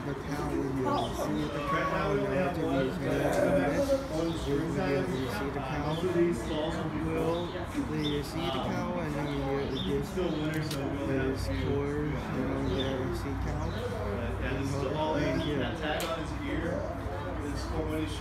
Uh, the cow when you see the cow, you have to and this. You, see the cow, well, then you see the cow and then you just this for you know the see cow. And all here. That tag on his ear is for when he shows